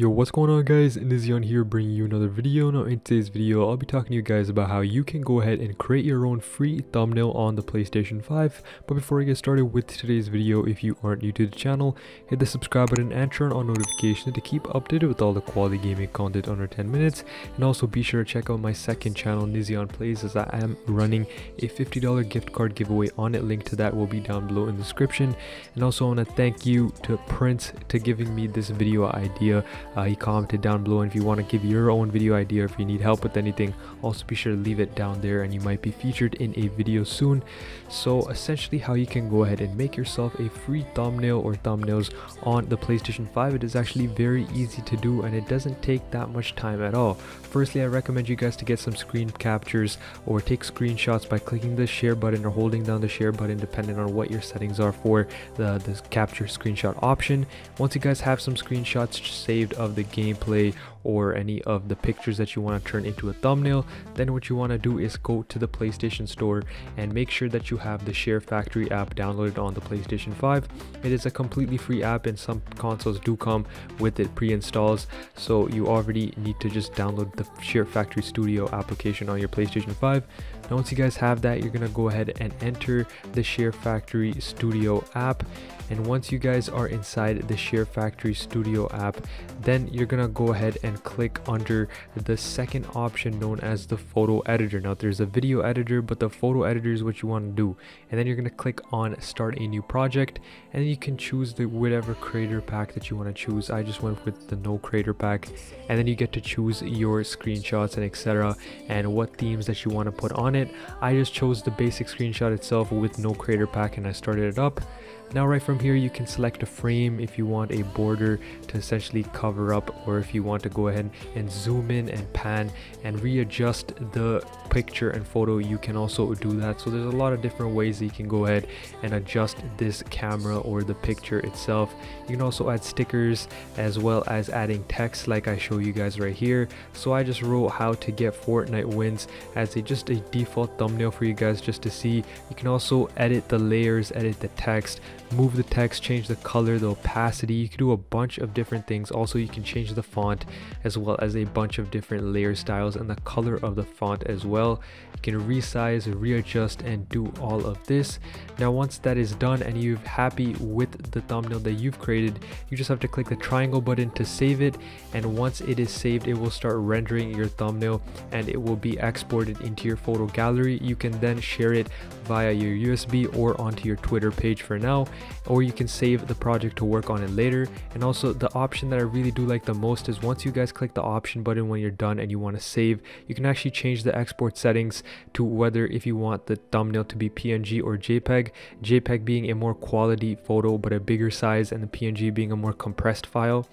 Yo, what's going on guys? Nizeon here bringing you another video. Now in today's video, I'll be talking to you guys about how you can go ahead and create your own free thumbnail on the PlayStation 5. But before I get started with today's video, if you aren't new to the channel, hit the subscribe button and turn on notifications to keep updated with all the quality gaming content under 10 minutes. And also be sure to check out my second channel, Nizeon Plays, as I am running a $50 gift card giveaway on it. Link to that will be down below in the description. And also I want to thank you to Prince to giving me this video idea uh, he commented down below and if you want to give your own video idea or if you need help with anything also be sure to leave it down there and you might be featured in a video soon. So essentially how you can go ahead and make yourself a free thumbnail or thumbnails on the playstation 5 it is actually very easy to do and it doesn't take that much time at all. Firstly i recommend you guys to get some screen captures or take screenshots by clicking the share button or holding down the share button depending on what your settings are for the, the capture screenshot option. Once you guys have some screenshots saved of the gameplay or any of the pictures that you want to turn into a thumbnail then what you want to do is go to the playstation store and make sure that you have the share factory app downloaded on the playstation 5 it is a completely free app and some consoles do come with it pre-installs so you already need to just download the share factory studio application on your playstation 5 now once you guys have that you're gonna go ahead and enter the share factory studio app and once you guys are inside the share factory studio app then you're gonna go ahead and click under the second option known as the photo editor. Now there's a video editor but the photo editor is what you want to do. And then you're gonna click on start a new project and you can choose the whatever creator pack that you want to choose. I just went with the no creator pack. And then you get to choose your screenshots and etc and what themes that you want to put on it. I just chose the basic screenshot itself with no creator pack and i started it up now right from here you can select a frame if you want a border to essentially cover up or if you want to go ahead and zoom in and pan and readjust the picture and photo you can also do that. So there's a lot of different ways that you can go ahead and adjust this camera or the picture itself. You can also add stickers as well as adding text like I show you guys right here. So I just wrote how to get Fortnite wins as a just a default thumbnail for you guys just to see. You can also edit the layers edit the text move the text, change the color, the opacity. You can do a bunch of different things. Also, you can change the font as well as a bunch of different layer styles and the color of the font as well. You can resize, readjust, and do all of this. Now, once that is done and you're happy with the thumbnail that you've created, you just have to click the triangle button to save it. And once it is saved, it will start rendering your thumbnail and it will be exported into your photo gallery. You can then share it via your USB or onto your Twitter page for now or you can save the project to work on it later. And also the option that I really do like the most is once you guys click the option button when you're done and you want to save you can actually change the export settings to whether if you want the thumbnail to be PNG or JPEG. JPEG being a more quality photo but a bigger size and the PNG being a more compressed file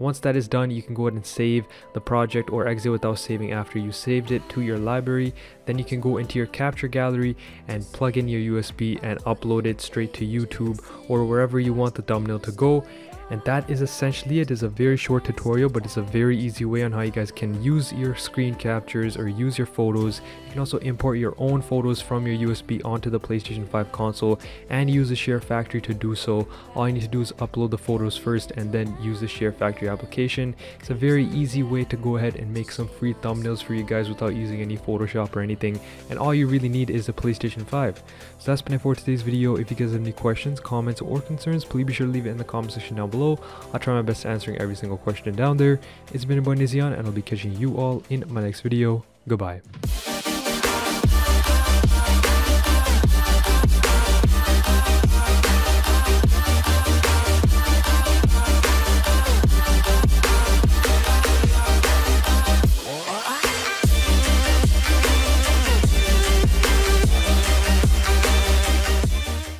once that is done, you can go ahead and save the project or exit without saving after you saved it to your library. Then you can go into your capture gallery and plug in your USB and upload it straight to YouTube or wherever you want the thumbnail to go and that is essentially it. it is a very short tutorial but it's a very easy way on how you guys can use your screen captures or use your photos. You can also import your own photos from your usb onto the playstation 5 console and use the share factory to do so. All you need to do is upload the photos first and then use the share factory application. It's a very easy way to go ahead and make some free thumbnails for you guys without using any photoshop or anything. And all you really need is the playstation 5 so that's been it for today's video. If you guys have any questions comments or concerns please be sure to leave it in the comment section down below below. I'll try my best answering every single question down there. It's been a boy Nizeon and I'll be catching you all in my next video. Goodbye.